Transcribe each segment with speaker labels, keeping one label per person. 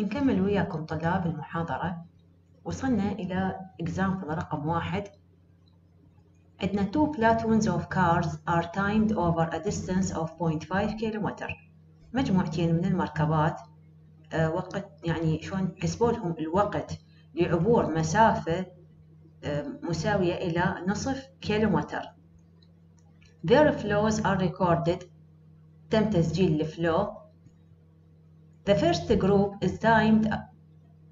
Speaker 1: نكمل وياكم طلاب المحاضرة وصلنا إلى example رقم واحد. عندنا two platoons of cars are timed over a distance of 0.5 كيلومتر مجموعتين من المركبات آه، وقت يعني شلون حسبوا لهم الوقت لعبور مسافة آه، مساوية إلى نصف كيلومتر Their flows are recorded. تم تسجيل ال flow The first group is timed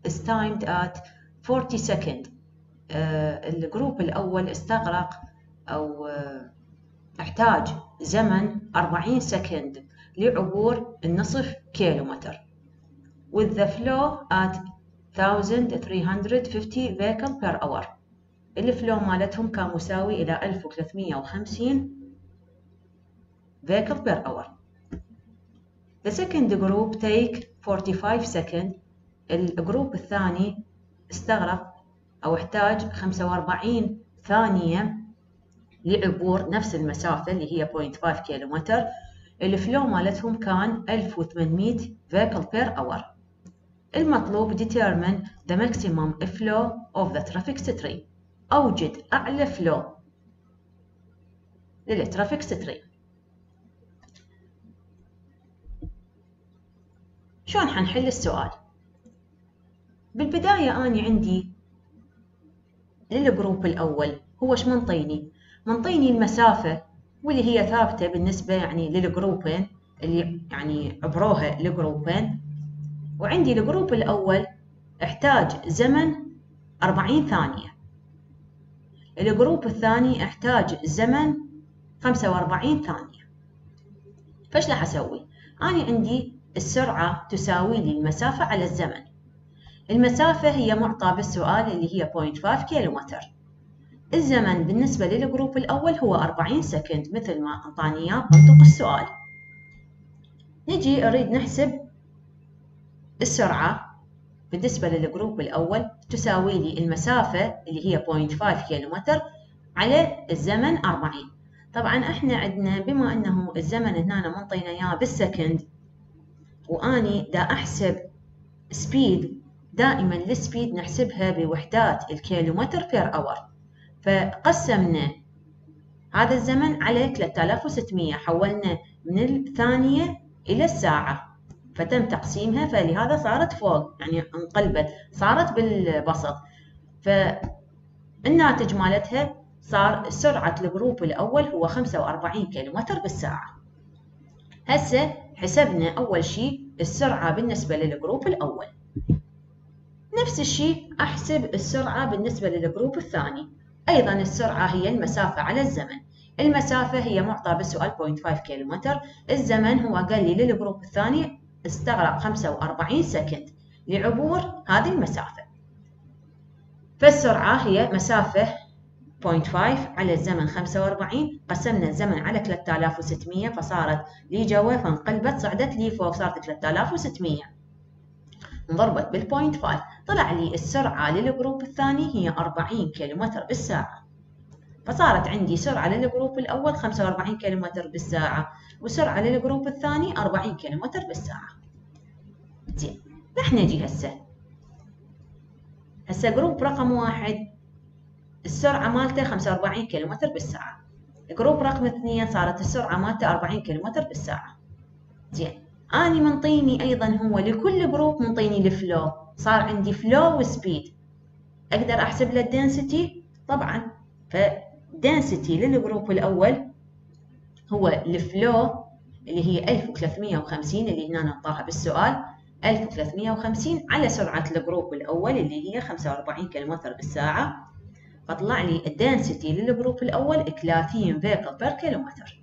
Speaker 1: is timed at 40 second uh, الجروب الأول استغرق أو uh, احتاج زمن 40 second لعبور النصف كيلومتر with the flow at 1350 vehicle per hour ال flow مالتهم كان مساوي إلى 1350 vehicle per hour The second group take 45 second. الجروب الثاني استغرق أو احتاج 45 ثانية لعبور نفس المسافة اللي هي 0.5 كيلومتر الفلو مالتهم كان 1800 vehicle per hour. المطلوب determine the maximum flow of the traffic stream. أوجد أعلى flow لل traffic stream شلون حنحل السؤال؟ بالبداية أني عندي لل group الأول هو إيش منطيني؟ منطيني المسافة واللي هي ثابتة بالنسبة يعني لل groupين اللي يعني عبروها ل groupين. وعندي ال group الأول احتاج زمن 40 ثانية. ال group الثاني احتاج زمن 45 ثانية. فإيش راح أسوي؟ أنا عندي السرعة تساوي لي المسافة على الزمن. المسافة هي معطى بالسؤال اللي هي 0.5 كيلومتر الزمن بالنسبة لل group الأول هو 40 second مثل ما أعطاني إياه بمنطق السؤال. نجي أريد نحسب السرعة بالنسبة لل group الأول تساوي لي المسافة اللي هي 0.5 كيلومتر على الزمن 40 طبعا إحنا عندنا بما إنه الزمن هنا منطينا إياه بال second وأني دا أحسب speed دائما ال speed نحسبها بوحدات ال kilometer per hour فقسمنا هذا الزمن على 3600 حولنا من الثانية إلى الساعة. فتم تقسيمها فلهذا صارت فوق يعني انقلبت صارت بالبسط. فالناتج مالتها صار سرعة ال group الأول هو 45 كيلومتر بالساعة. هسه حسبنا أول شيء السرعة بالنسبة لل group الأول. نفس الشيء أحسب السرعة بالنسبة لل group الثاني. أيضا السرعة هي المسافة على الزمن. المسافة هي معطى بالسؤال 0.5 كيلومتر الزمن هو قال لي لل group الثاني استغرق 45 second لعبور هذه المسافة. فالسرعة هي مسافة 0.5 على الزمن 45 قسمنا الزمن على 3600 فصارت لي جوا فانقلبت صعدت لي فوق صارت 3600 انضربت بال point 5 طلع لي السرعة لل group الثاني هي 40 كيلومتر بالساعة. فصارت عندي سرعة لل group الأول 45 كيلومتر بالساعة وسرعة لل group الثاني 40 كيلومتر بالساعة. زين رح نجي هسه. هسه group رقم واحد. السرعة مالته 45 كيلومتر بالساعة. group رقم اثنين صارت السرعة مالته 40 كيلومتر بالساعة. زين. أني منطيني أيضا هو لكل group منطيني ال flow. صار عندي flow و speed أقدر أحسب له ال density طبعا. ف density لل group الأول هو ال flow اللي هي 1350 اللي هنا نعطاها بالسؤال. 1350 على سرعة ال group الأول اللي هي 45 كيلومتر بالساعة. فطلع لي ال density لل group الأول 30 vehicle per kilometer.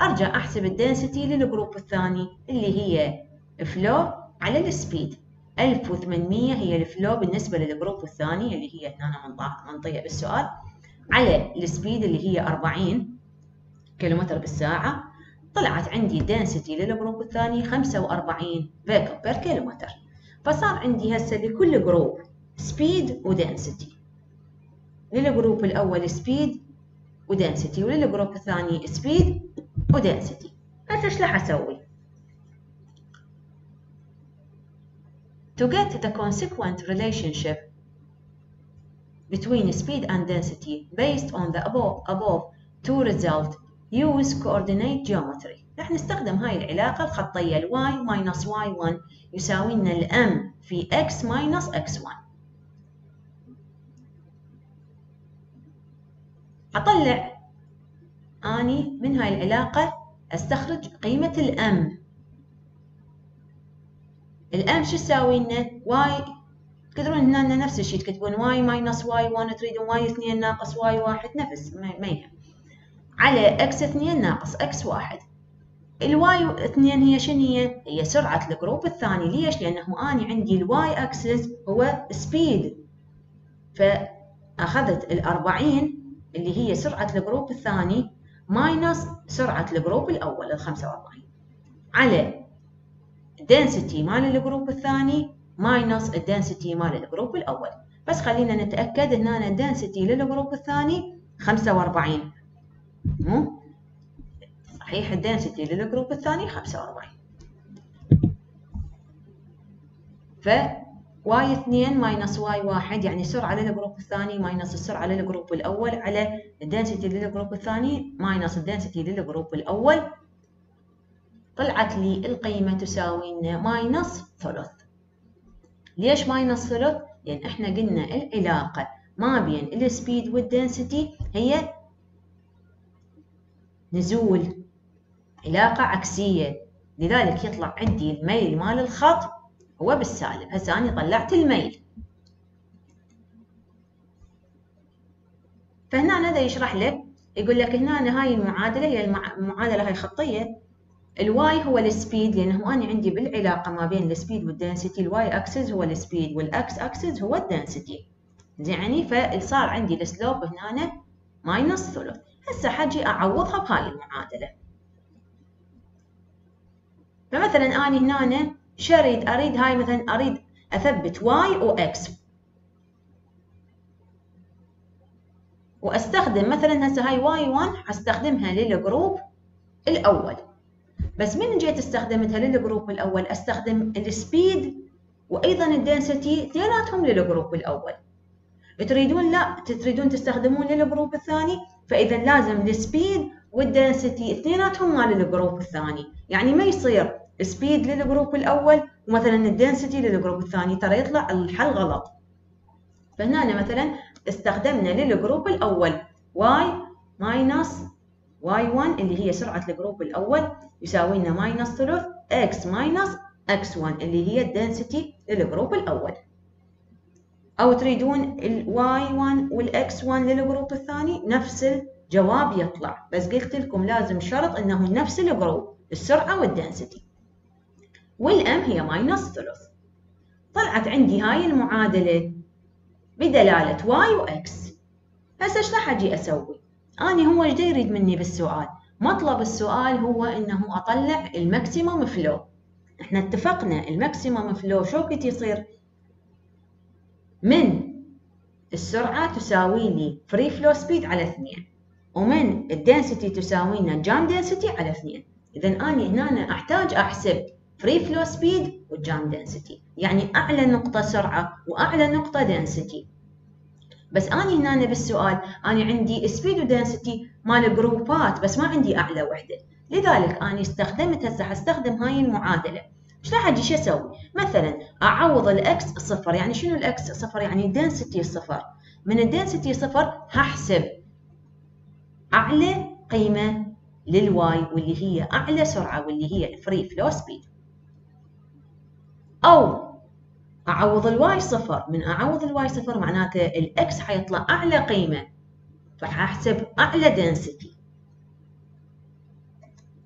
Speaker 1: أرجع أحسب ال density لل group الثاني اللي هي flow على ال speed. 1800 هي ال flow بالنسبة لل group الثاني اللي هي هنا منطية بالسؤال. على ال speed اللي هي 40 كيلومتر بالساعة. طلعت عندي density لل group الثاني 45 vehicle per kilometer. فصار عندي هسه لكل group speed و density. لل group الأول speed و density ولل group الثاني speed ودنسيتي هسه إيش راح أسوي؟ To get the consequent relationship between speed and density based on the above, above two result use coordinate geometry راح نستخدم هاي العلاقة الخطية ال y minus y1 يساوي لنا ال m في x minus x1 أطلع. أني من هاي العلاقة أستخرج قيمة ال m. ال m شو تساوي لنا y؟ تقدرون هنا نفس الشيء تكتبون y minus y 1 تريدون y 2 ناقص y 1 نفس. ما يهم. على إكس 2 ناقص إكس 1 الواي 2 هي شنو هي؟ هي سرعة ال group الثاني. ليش؟ لأنه أنا عندي ال y axis هو speed فأخذت الأربعين اللي هي سرعة ال group الثاني minus سرعة ال group الأول ال 45 على density مال ال group الثاني minus ال density مال ال group الأول. بس خلينا نتأكد أنا ال density لل group الثاني 45 مو؟ صحيح ال density لل group الثاني 45 ف y 2 minus y 1 يعني سرعة لل group الثاني minus السرعة لل group الأول على ال density لل group الثاني minus ال density لل group الأول. طلعت لي القيمة تساوي لنا minus ثلث. ليش minus ثلث؟ لأن إحنا قلنا العلاقة ما بين ال speed وال density هي نزول علاقة عكسية. لذلك يطلع عندي الميل مال الخط هو بالسالب. هسه أنا طلعت الميل. فهنا هذا يشرح لك. يقول لك هنا هاي المعادلة هي المعادلة هاي خطية. ال y هو ال speed لأنه أنا عندي بالعلاقة ما بين ال speed وال density ال y axis هو ال speed وال x axis هو ال density يعني؟ فصار عندي ال slope هنا minus ثلث. هسه حجي أعوضها بهاي المعادلة. فمثلا أنا هنا شريد أريد هاي مثلا أريد أثبت y و x. وأستخدم مثلا هسه هاي y 1 أستخدمها لل group الأول. بس من جيت استخدمتها لل group الأول؟ أستخدم ال speed وأيضا ال density اثنيناتهم لل group الأول. تريدون؟ لا تريدون تستخدمون لل group الثاني؟ فاذا لازم ال speed وال density اثنيناتهم مال ال group الثاني. يعني ما يصير speed لل group الأول ومثلا ال density لل group الثاني ترى يطلع الحل غلط. فهنا مثلا استخدمنا لل group الأول y minus y1 اللي هي سرعة ال group الأول يساوي لنا minus ثلث x minus x1 اللي هي ال density لل group الأول. أو تريدون ال y1 وال x1 لل group الثاني نفس الجواب يطلع. بس قلت لكم لازم شرط أنه نفس ال group السرعة وال density وال m هي minus ثلث طلعت عندي هاي المعادلة بدلالة y و x هسه إيش راح أجي أسوي؟ أني هو إيش يريد مني بالسؤال؟ مطلب السؤال هو إنه أطلع ال maximum flow إحنا اتفقنا ال maximum flow شو كنت يصير؟ من السرعة تساوي لي free flow speed على اثنين ومن ال density تساوي لنا jam density على اثنين اذا أني هنا أحتاج أحسب free flow speed وال jam density يعني أعلى نقطة سرعة واعلى نقطة density بس اني هنا بالسؤال اني عندي speed و density مال group ات بس ما عندي أعلى وحدة. لذلك اني استخدمت هسه حستخدم هاي المعادلة. إيش راح أجي؟ شو أسوي؟ مثلا أعوض ال x صفر. يعني شنو ال x صفر؟ يعني ال density صفر. من ال density صفر هحسب أعلى قيمة لل y واللي هي أعلى سرعة واللي هي ال free flow speed أو أعوض ال y صفر. من أعوض ال y صفر معناته ال x حيطلع أعلى قيمة فحاحسب أعلى density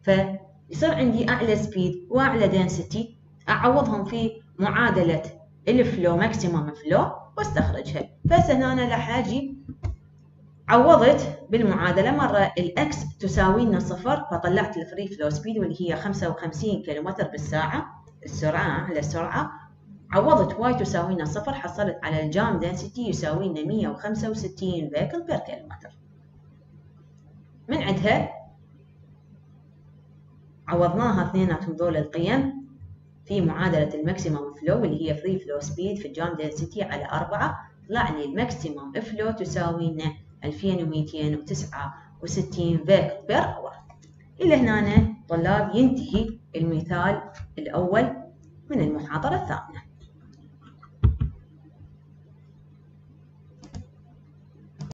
Speaker 1: فيصير عندي أعلى speed وأعلى density أعوضهم في معادلة ال flow maximum flow واستخرجها. بس هنا أجي عوضت بالمعادلة مرة ال x تساوي لنا صفر فطلعت ال free flow speed واللي هي 55 كيلومتر بالساعة. السرعة على السرعة. عوضت y تساوي لنا صفر حصلت على ال jam density يساوي لنا 165 vehicle per كيلومتر من عندها؟ عوضناها اثنيناتهم ذول القيم في معادلة ال maximum flow اللي هي free flow speed في ال jam density على 4 طلع لي ال maximum flow تساوي لنا 2269 vehicle per hour إلى هنا طلاب ينتهي المثال الأول من المحاضرة الثامنة